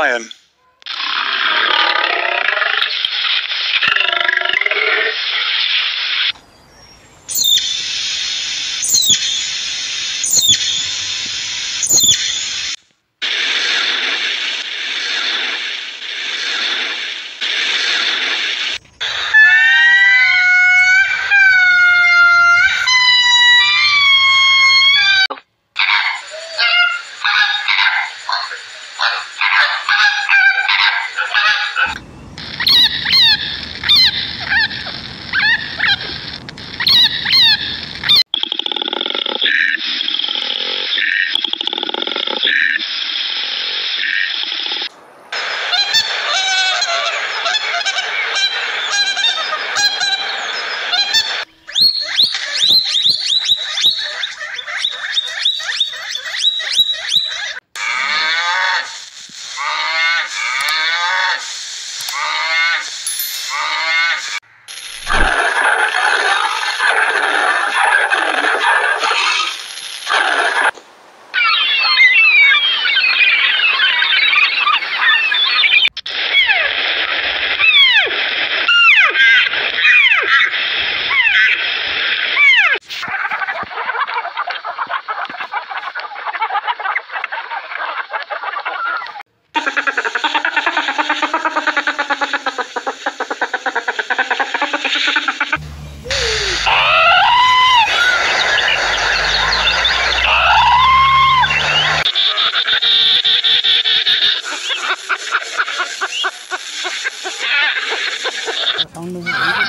iron.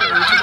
Thank you.